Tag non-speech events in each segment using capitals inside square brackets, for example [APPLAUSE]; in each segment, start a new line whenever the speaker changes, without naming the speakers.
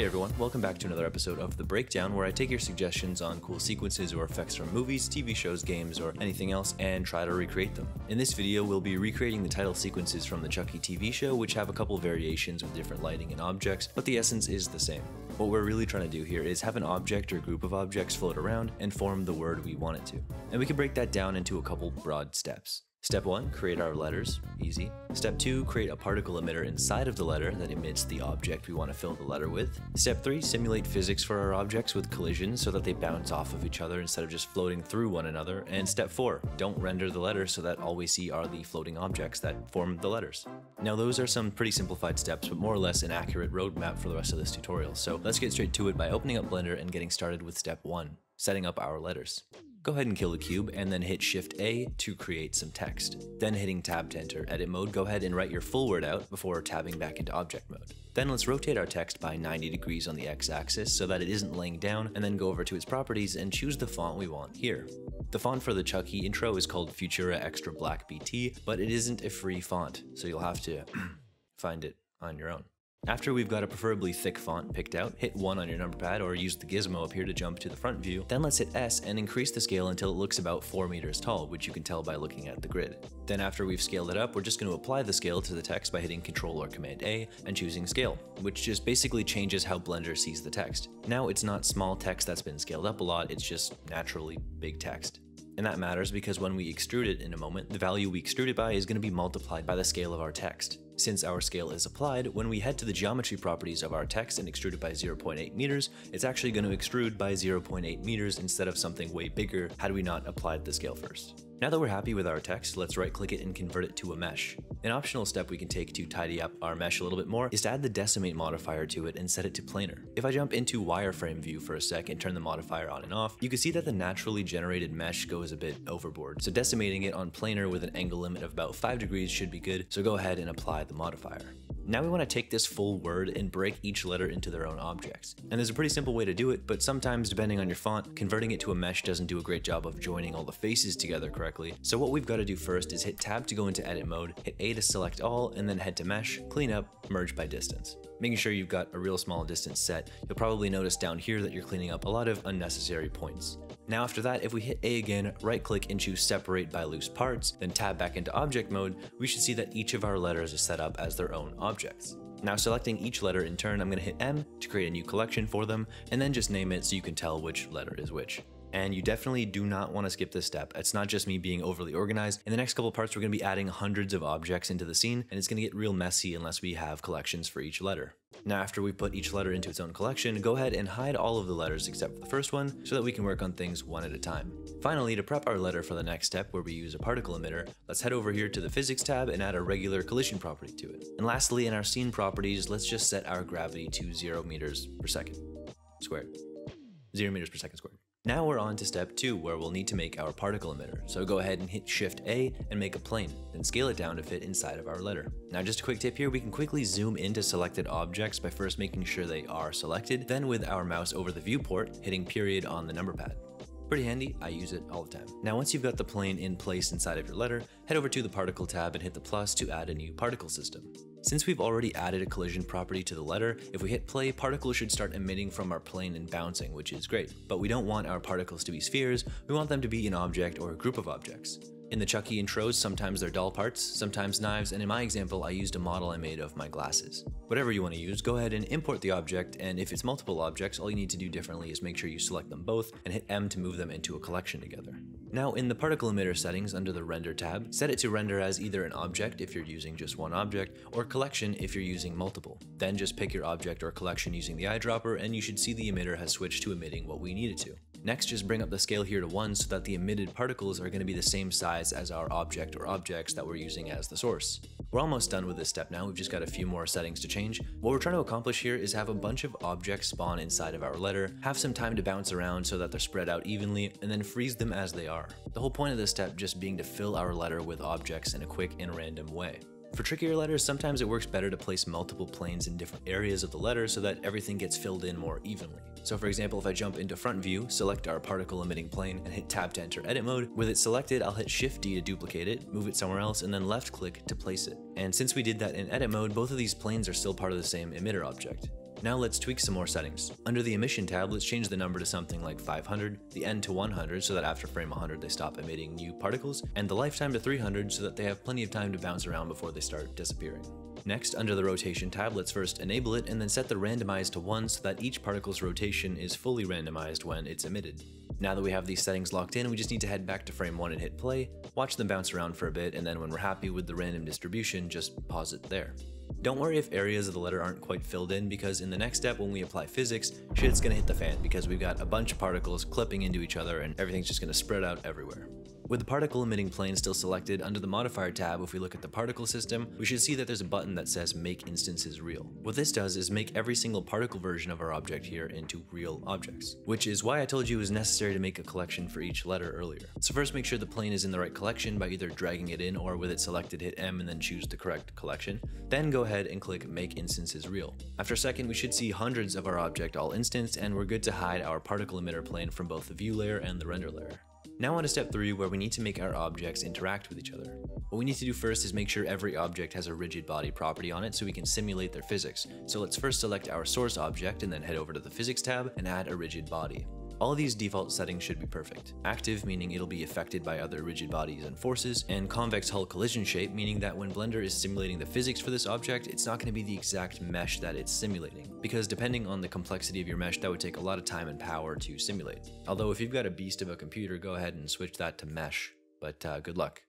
Hey everyone, welcome back to another episode of The Breakdown, where I take your suggestions on cool sequences or effects from movies, TV shows, games, or anything else and try to recreate them. In this video, we'll be recreating the title sequences from the Chucky TV show, which have a couple variations with different lighting and objects, but the essence is the same. What we're really trying to do here is have an object or group of objects float around and form the word we want it to. And we can break that down into a couple broad steps. Step 1, create our letters, easy. Step 2, create a particle emitter inside of the letter that emits the object we want to fill the letter with. Step 3, simulate physics for our objects with collisions so that they bounce off of each other instead of just floating through one another. And step 4, don't render the letters so that all we see are the floating objects that form the letters. Now those are some pretty simplified steps, but more or less an accurate roadmap for the rest of this tutorial. So let's get straight to it by opening up Blender and getting started with step 1, setting up our letters. Go ahead and kill the cube and then hit Shift A to create some text. Then hitting Tab to enter edit mode, go ahead and write your full word out before tabbing back into object mode. Then let's rotate our text by 90 degrees on the x-axis so that it isn't laying down and then go over to its properties and choose the font we want here. The font for the Chucky intro is called Futura Extra Black BT, but it isn't a free font, so you'll have to [CLEARS THROAT] find it on your own. After we've got a preferably thick font picked out, hit 1 on your number pad or use the gizmo up here to jump to the front view, then let's hit S and increase the scale until it looks about 4 meters tall, which you can tell by looking at the grid. Then after we've scaled it up, we're just going to apply the scale to the text by hitting Ctrl or Command A and choosing Scale, which just basically changes how Blender sees the text. Now it's not small text that's been scaled up a lot, it's just naturally big text. And that matters because when we extrude it in a moment, the value we extrude it by is going to be multiplied by the scale of our text. Since our scale is applied, when we head to the geometry properties of our text and extrude it by 0.8 meters, it's actually going to extrude by 0.8 meters instead of something way bigger had we not applied the scale first. Now that we're happy with our text, let's right click it and convert it to a mesh. An optional step we can take to tidy up our mesh a little bit more is to add the decimate modifier to it and set it to planar. If I jump into wireframe view for a sec and turn the modifier on and off, you can see that the naturally generated mesh goes a bit overboard. So decimating it on planar with an angle limit of about 5 degrees should be good, so go ahead and apply the modifier. Now we want to take this full word and break each letter into their own objects. And there's a pretty simple way to do it, but sometimes depending on your font, converting it to a mesh doesn't do a great job of joining all the faces together correctly. So what we've got to do first is hit tab to go into edit mode, hit A to select all, and then head to mesh, clean up, merge by distance. Making sure you've got a real small distance set, you'll probably notice down here that you're cleaning up a lot of unnecessary points. Now after that, if we hit A again, right click and choose separate by loose parts, then tab back into object mode, we should see that each of our letters is set up as their own objects. Now selecting each letter in turn, I'm going to hit M to create a new collection for them, and then just name it so you can tell which letter is which. And you definitely do not want to skip this step. It's not just me being overly organized. In the next couple parts, we're going to be adding hundreds of objects into the scene, and it's going to get real messy unless we have collections for each letter. Now after we put each letter into its own collection, go ahead and hide all of the letters except for the first one so that we can work on things one at a time. Finally, to prep our letter for the next step where we use a particle emitter, let's head over here to the physics tab and add a regular collision property to it. And lastly, in our scene properties, let's just set our gravity to 0 meters per second squared. 0 meters per second squared. Now we're on to step 2 where we'll need to make our particle emitter, so go ahead and hit shift A and make a plane, then scale it down to fit inside of our letter. Now just a quick tip here, we can quickly zoom into selected objects by first making sure they are selected, then with our mouse over the viewport, hitting period on the number pad. Pretty handy, I use it all the time. Now once you've got the plane in place inside of your letter, head over to the particle tab and hit the plus to add a new particle system. Since we've already added a collision property to the letter, if we hit play, particles should start emitting from our plane and bouncing, which is great. But we don't want our particles to be spheres, we want them to be an object or a group of objects. In the Chucky intros, sometimes they're doll parts, sometimes knives, and in my example, I used a model I made of my glasses. Whatever you want to use, go ahead and import the object, and if it's multiple objects, all you need to do differently is make sure you select them both and hit M to move them into a collection together. Now in the particle emitter settings under the render tab, set it to render as either an object if you're using just one object, or collection if you're using multiple. Then just pick your object or collection using the eyedropper and you should see the emitter has switched to emitting what we need it to. Next, just bring up the scale here to 1 so that the emitted particles are going to be the same size as our object or objects that we're using as the source. We're almost done with this step now, we've just got a few more settings to change. What we're trying to accomplish here is have a bunch of objects spawn inside of our letter, have some time to bounce around so that they're spread out evenly, and then freeze them as they are. The whole point of this step just being to fill our letter with objects in a quick and random way. For trickier letters, sometimes it works better to place multiple planes in different areas of the letter so that everything gets filled in more evenly. So for example, if I jump into front view, select our particle emitting plane, and hit tab to enter edit mode, with it selected, I'll hit shift D to duplicate it, move it somewhere else, and then left click to place it. And since we did that in edit mode, both of these planes are still part of the same emitter object. Now let's tweak some more settings. Under the emission tab, let's change the number to something like 500, the end to 100 so that after frame 100 they stop emitting new particles, and the lifetime to 300 so that they have plenty of time to bounce around before they start disappearing. Next, under the rotation tab, let's first enable it and then set the randomize to 1 so that each particle's rotation is fully randomized when it's emitted. Now that we have these settings locked in, we just need to head back to frame 1 and hit play, watch them bounce around for a bit, and then when we're happy with the random distribution, just pause it there. Don't worry if areas of the letter aren't quite filled in because in the next step when we apply physics, shit's gonna hit the fan because we've got a bunch of particles clipping into each other and everything's just gonna spread out everywhere. With the particle emitting plane still selected, under the modifier tab, if we look at the particle system, we should see that there's a button that says make instances real. What this does is make every single particle version of our object here into real objects, which is why I told you it was necessary to make a collection for each letter earlier. So first make sure the plane is in the right collection by either dragging it in or with it selected hit M and then choose the correct collection. Then go ahead and click make instances real. After a second we should see hundreds of our object all instanced and we're good to hide our particle emitter plane from both the view layer and the render layer. Now on to step 3 where we need to make our objects interact with each other. What we need to do first is make sure every object has a rigid body property on it so we can simulate their physics. So let's first select our source object and then head over to the physics tab and add a rigid body. All these default settings should be perfect. Active meaning it'll be affected by other rigid bodies and forces, and convex hull collision shape meaning that when Blender is simulating the physics for this object, it's not going to be the exact mesh that it's simulating, because depending on the complexity of your mesh, that would take a lot of time and power to simulate. Although if you've got a beast of a computer, go ahead and switch that to mesh, but uh, good luck.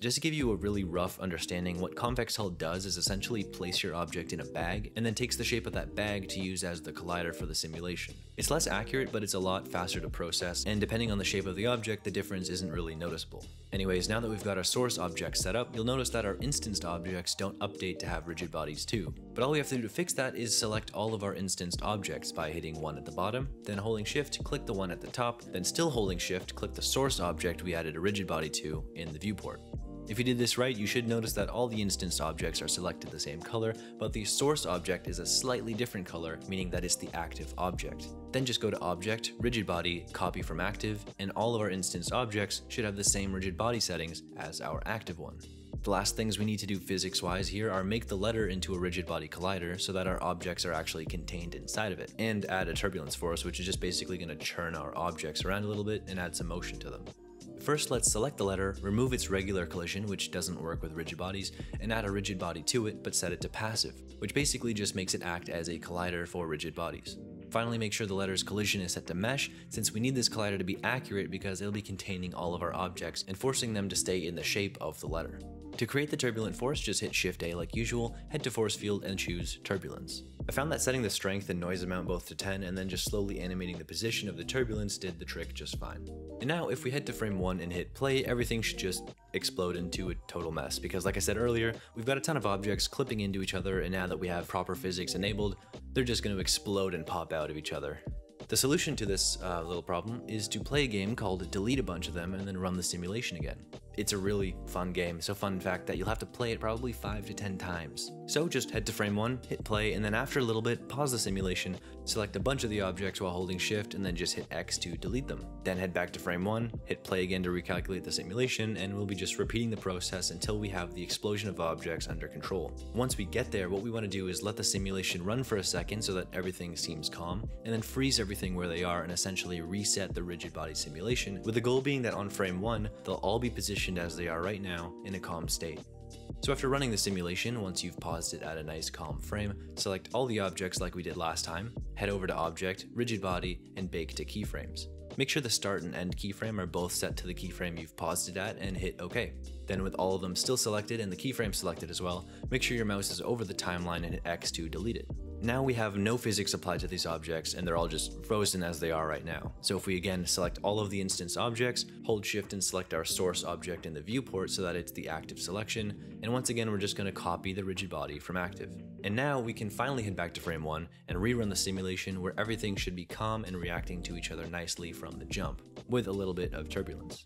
Just to give you a really rough understanding, what convex hull does is essentially place your object in a bag and then takes the shape of that bag to use as the collider for the simulation. It's less accurate, but it's a lot faster to process, and depending on the shape of the object, the difference isn't really noticeable. Anyways, now that we've got our source object set up, you'll notice that our instanced objects don't update to have rigid bodies too. But all we have to do to fix that is select all of our instanced objects by hitting 1 at the bottom, then holding shift, click the one at the top, then still holding shift, click the source object we added a rigid body to in the viewport. If you did this right, you should notice that all the instance objects are selected the same color, but the source object is a slightly different color, meaning that it's the active object. Then just go to Object, Rigid Body, Copy from Active, and all of our instance objects should have the same rigid body settings as our active one. The last things we need to do physics-wise here are make the letter into a rigid body collider so that our objects are actually contained inside of it, and add a turbulence force which is just basically going to churn our objects around a little bit and add some motion to them. First, let's select the letter, remove its regular collision, which doesn't work with rigid bodies, and add a rigid body to it, but set it to passive, which basically just makes it act as a collider for rigid bodies. Finally, make sure the letter's collision is set to mesh, since we need this collider to be accurate because it'll be containing all of our objects and forcing them to stay in the shape of the letter. To create the turbulent force, just hit Shift A like usual, head to Force Field and choose Turbulence. I found that setting the strength and noise amount both to 10 and then just slowly animating the position of the turbulence did the trick just fine. And now if we head to frame 1 and hit play, everything should just explode into a total mess because like I said earlier, we've got a ton of objects clipping into each other and now that we have proper physics enabled, they're just going to explode and pop out of each other. The solution to this uh, little problem is to play a game called Delete a bunch of them and then run the simulation again. It's a really fun game, so fun fact that you'll have to play it probably 5 to 10 times. So just head to frame 1, hit play, and then after a little bit, pause the simulation, select a bunch of the objects while holding shift, and then just hit X to delete them. Then head back to frame 1, hit play again to recalculate the simulation, and we'll be just repeating the process until we have the explosion of objects under control. Once we get there, what we want to do is let the simulation run for a second so that everything seems calm, and then freeze everything where they are and essentially reset the rigid body simulation, with the goal being that on frame 1, they'll all be positioned positioned as they are right now in a calm state. So after running the simulation, once you've paused it at a nice calm frame, select all the objects like we did last time, head over to Object, Rigid Body, and Bake to Keyframes. Make sure the start and end keyframe are both set to the keyframe you've paused it at and hit OK. Then with all of them still selected and the keyframe selected as well, make sure your mouse is over the timeline and hit X to delete it. Now we have no physics applied to these objects and they're all just frozen as they are right now. So if we again select all of the instance objects, hold shift and select our source object in the viewport so that it's the active selection, and once again we're just going to copy the rigid body from active. And now we can finally head back to frame 1 and rerun the simulation where everything should be calm and reacting to each other nicely from the jump, with a little bit of turbulence.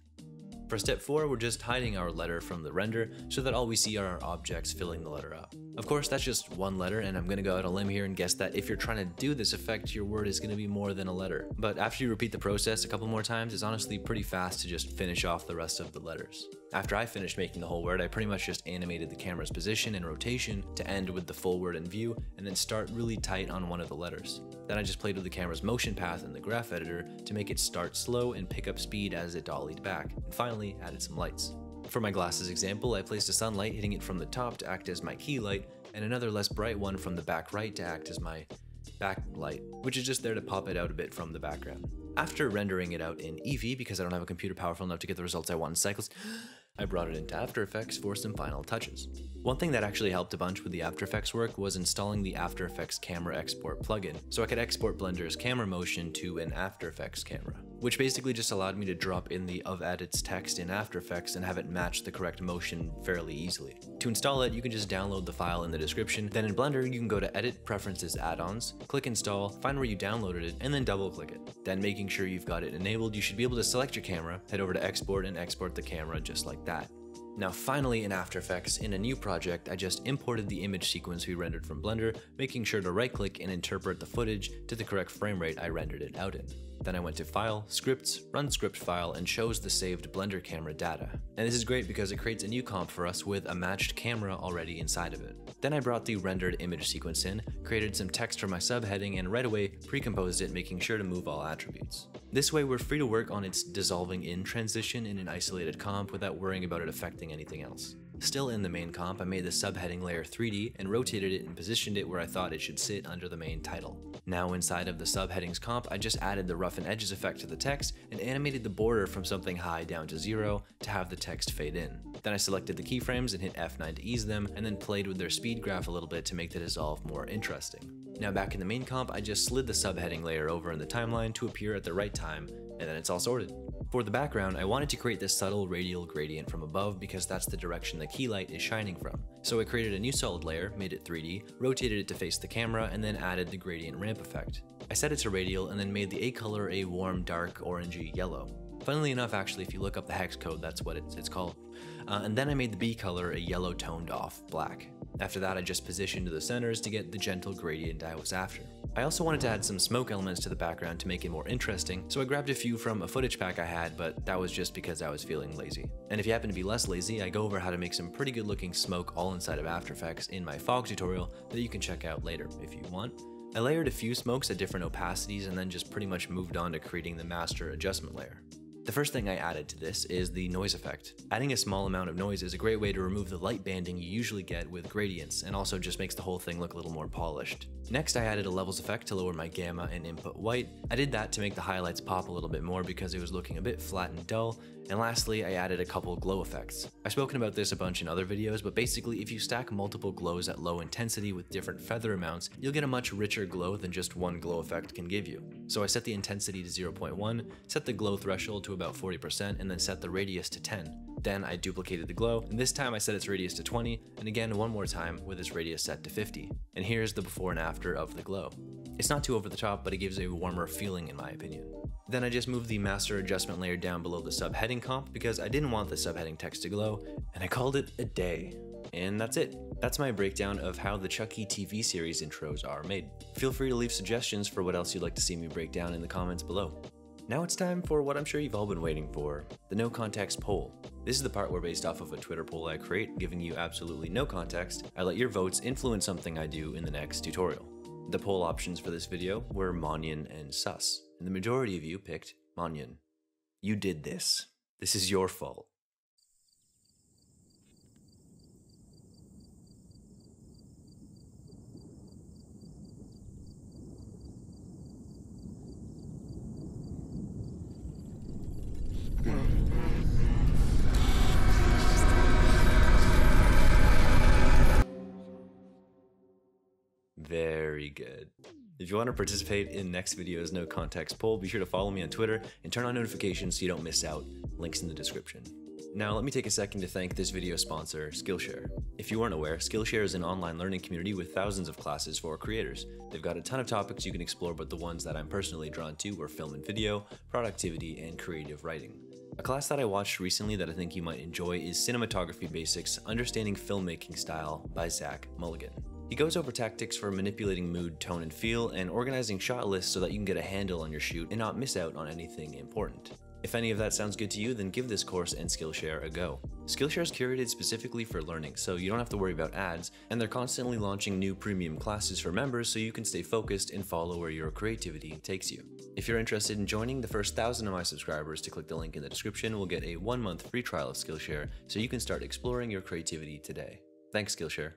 For step 4, we're just hiding our letter from the render so that all we see are our objects filling the letter up. Of course, that's just one letter, and I'm gonna go out on a limb here and guess that if you're trying to do this effect, your word is gonna be more than a letter. But after you repeat the process a couple more times, it's honestly pretty fast to just finish off the rest of the letters. After I finished making the whole word, I pretty much just animated the camera's position and rotation to end with the full word in view and then start really tight on one of the letters. Then I just played with the camera's motion path in the graph editor to make it start slow and pick up speed as it dollied back, and finally added some lights. For my glasses example, I placed a sunlight hitting it from the top to act as my key light, and another less bright one from the back right to act as my backlight, which is just there to pop it out a bit from the background. After rendering it out in Eevee, because I don't have a computer powerful enough to get the results I want in cycles, I brought it into After Effects for some final touches. One thing that actually helped a bunch with the After Effects work was installing the After Effects Camera Export plugin, so I could export Blender's camera motion to an After Effects camera, which basically just allowed me to drop in the of edits text in After Effects and have it match the correct motion fairly easily. To install it, you can just download the file in the description, then in Blender you can go to Edit Preferences Add-ons, click Install, find where you downloaded it, and then double click it. Then making sure you've got it enabled, you should be able to select your camera, head over to Export and export the camera just like that. Now finally in After Effects, in a new project, I just imported the image sequence we rendered from Blender, making sure to right click and interpret the footage to the correct frame rate I rendered it out in. Then I went to File, Scripts, Run Script File, and chose the saved Blender camera data. And this is great because it creates a new comp for us with a matched camera already inside of it. Then I brought the rendered image sequence in, created some text for my subheading, and right away pre-composed it making sure to move all attributes. This way we're free to work on its dissolving in transition in an isolated comp without worrying about it affecting anything else. Still in the main comp, I made the subheading layer 3D and rotated it and positioned it where I thought it should sit under the main title. Now inside of the subheadings comp, I just added the roughen edges effect to the text and animated the border from something high down to zero to have the text fade in. Then I selected the keyframes and hit F9 to ease them, and then played with their speed graph a little bit to make the dissolve more interesting. Now back in the main comp, I just slid the subheading layer over in the timeline to appear at the right time, and then it's all sorted. For the background, I wanted to create this subtle radial gradient from above because that's the direction the key light is shining from. So I created a new solid layer, made it 3D, rotated it to face the camera, and then added the gradient ramp effect. I set it to radial and then made the A color a warm, dark, orangey yellow. Funnily enough, actually, if you look up the hex code, that's what it's, it's called. Uh, and then I made the B color a yellow toned off black. After that, I just positioned the centers to get the gentle gradient I was after. I also wanted to add some smoke elements to the background to make it more interesting, so I grabbed a few from a footage pack I had, but that was just because I was feeling lazy. And if you happen to be less lazy, I go over how to make some pretty good looking smoke all inside of After Effects in my fog tutorial that you can check out later if you want. I layered a few smokes at different opacities and then just pretty much moved on to creating the master adjustment layer. The first thing I added to this is the noise effect. Adding a small amount of noise is a great way to remove the light banding you usually get with gradients and also just makes the whole thing look a little more polished. Next I added a levels effect to lower my gamma and input white. I did that to make the highlights pop a little bit more because it was looking a bit flat and dull, and lastly, I added a couple glow effects. I've spoken about this a bunch in other videos, but basically if you stack multiple glows at low intensity with different feather amounts, you'll get a much richer glow than just one glow effect can give you. So I set the intensity to 0.1, set the glow threshold to about 40%, and then set the radius to 10. Then I duplicated the glow, and this time I set its radius to 20, and again one more time with its radius set to 50. And here's the before and after of the glow. It's not too over the top, but it gives a warmer feeling in my opinion. Then I just moved the master adjustment layer down below the subheading comp because I didn't want the subheading text to glow, and I called it a day. And that's it. That's my breakdown of how the Chucky TV series intros are made. Feel free to leave suggestions for what else you'd like to see me break down in the comments below. Now it's time for what I'm sure you've all been waiting for, the no context poll. This is the part where based off of a Twitter poll I create, giving you absolutely no context, I let your votes influence something I do in the next tutorial. The poll options for this video were Monyan and Sus, and the majority of you picked Monyan. You did this. This is your fault. Very good. If you want to participate in next video's no context poll, be sure to follow me on Twitter and turn on notifications so you don't miss out. Links in the description. Now, let me take a second to thank this video sponsor, Skillshare. If you weren't aware, Skillshare is an online learning community with thousands of classes for creators. They've got a ton of topics you can explore, but the ones that I'm personally drawn to are film and video, productivity, and creative writing. A class that I watched recently that I think you might enjoy is Cinematography Basics Understanding Filmmaking Style by Zach Mulligan. He goes over tactics for manipulating mood, tone, and feel, and organizing shot lists so that you can get a handle on your shoot and not miss out on anything important. If any of that sounds good to you, then give this course and Skillshare a go. Skillshare is curated specifically for learning, so you don't have to worry about ads, and they're constantly launching new premium classes for members so you can stay focused and follow where your creativity takes you. If you're interested in joining, the first thousand of my subscribers to click the link in the description will get a one month free trial of Skillshare so you can start exploring your creativity today. Thanks, Skillshare.